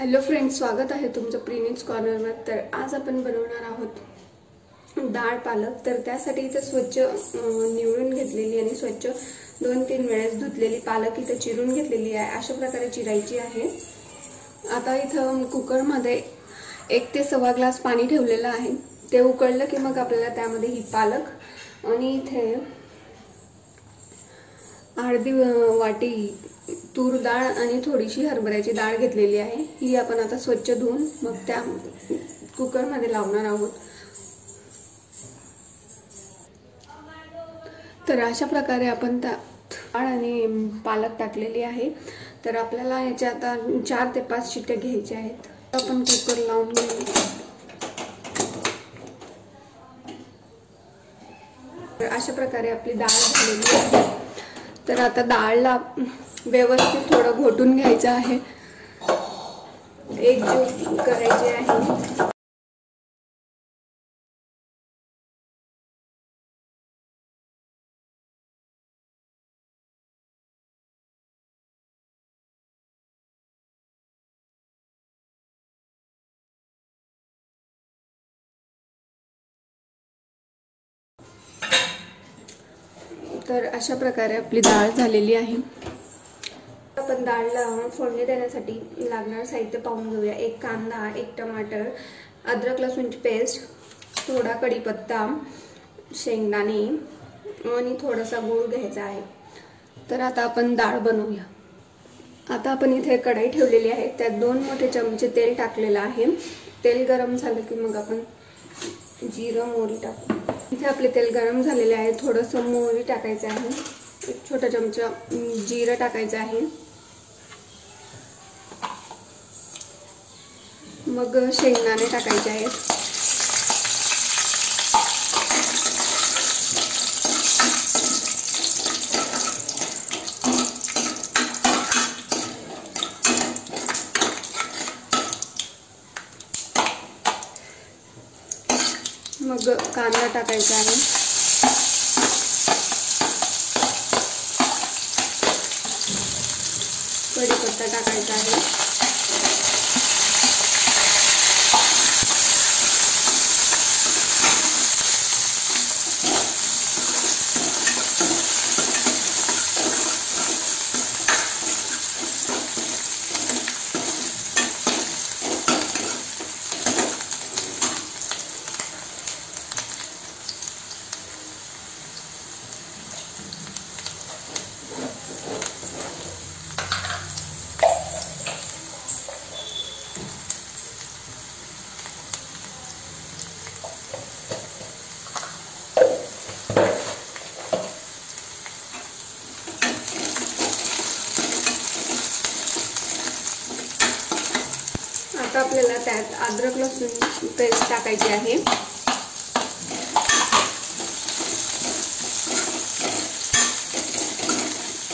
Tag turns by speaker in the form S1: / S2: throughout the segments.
S1: Hello friends स्वागत आहे तुमचं प्रिनिक्स कॉर्नरवर. तर आज आपण बनवणार आहोत डाळ पालक. तर त्यासाठी इथं स्वच्छ निवडून घेतलेली आणि स्वच्छ दोन तीन वेळेस धुतलेली पालक इथं चिरून घेतलेली आहे. अशा प्रकारे चिरायची आहे. आता इथं कुकरमध्ये एक ते सव्वा ग्लास पाणी ठेवलेलं आहे. ते उकळलं की मग आपल्याला त्यामध्ये ही पालक आणि इथे अर्धी वाटी तूर डाळ आणि थोडीशी हरभऱ्याची डाळ घेतलेली आहे. ही आपण आता स्वच्छ धुवून मग त्या कुकरमध्ये लावणार आहोत. तर अशा प्रकारे आपण त्या डाळ आणि पालक टाकलेली आहे. तर आपल्याला याच्या आता चार ते पाच शिट्ट्या घ्यायच्या आहेत. आपण कुकर लावून घेऊ. तर अशा प्रकारे आपली डाळ झालेली आहे. तर आता डाळला व्यवस्थित थोडं घोटून घ्यायचं आहे. एक ज्यूस करायची आहे. तर अशा प्रकारे आपली डाळ झालेली आहे. आपण डाळला फोडणी देण्यासाठी लागणार साहित्य पाहून घेऊया. एक कांदा एक टमाटर अद्रक लसूणची पेस्ट थोडा कढीपत्ता शेंगदाणे आणि थोडासा गूळ घ्यायचा आहे. तर आता आपण डाळ बनवूया. आता आपण इथे कढाई ठेवलेली आहे. त्यात दोन मोठे चमचे तेल टाकलेलं आहे. तेल गरम झालं की मग आपण जिरं मोहरी टाकू. इथे आपले तेल गरम झालेले आहे. थोडंसं मोहरी टाकायचं आहे. एक छोटा चमचा जिरं टाकायचं आहे. मग शेंगदाणे टाकायचे आहेत. मग कांदा टाकायचा आहे. कढीपत्ता टाकायचा आहे आता आपल्याला त्यात अद्रक लसूण पेस्ट टाकायची आहे.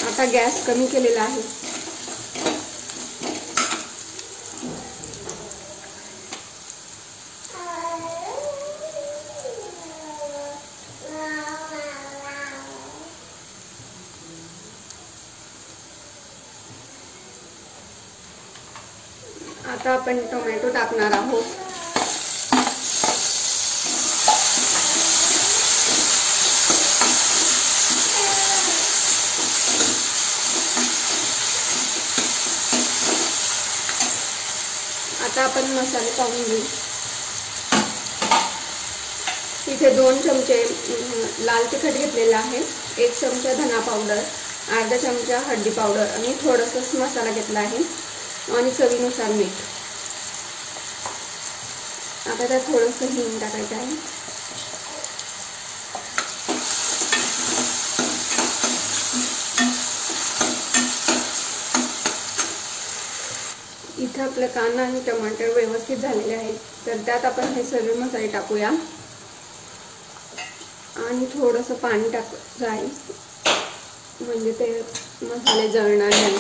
S1: आता गॅस कमी केलेला आहे. आता आपण टोमॅटो टाकणार आहोत. आता आपण मसाले पाहून घेऊ. इथे दोन चमचे लाल तिखट घेतलेलं आहे. एक चमचा धना पावडर अर्धा चमचा हळदी पावडर आणि थोडंसंच मसाला घेतला आहे. आणि चवीनुसार मीठ. आता त्यात थोडंसं हिंग टाकायचं आहे. इथं आपलं कांदा आणि टमाटर व्यवस्थित झालेले आहेत. तर त्यात आपण हे सर्व मसाले टाकूया. आणि थोडंसं पाणी टाकायचं आहे म्हणजे ते मसाले जळणार नाही.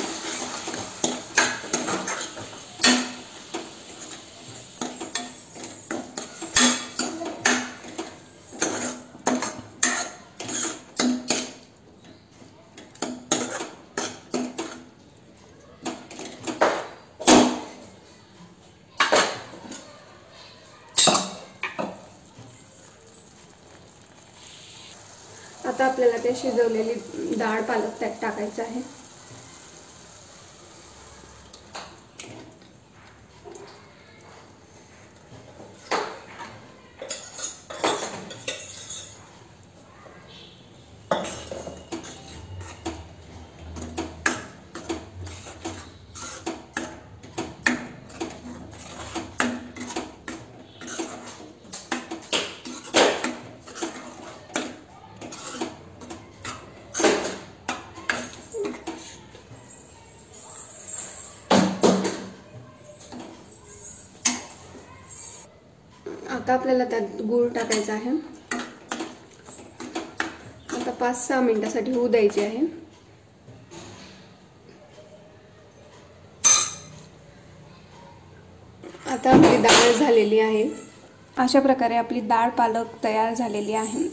S1: आता आपल्याला ते शिजवलेली डाळ पालक त्यात टाकायचं आहे. आता आपल्याला त्यात गूळ टाकायचा आहे. आता पाच सहा मिनिटासाठी होऊ द्यायची आहे. आता आपली डाळ झालेली आहे. अशा प्रकारे आपली डाळ पालक तयार झालेली आहे.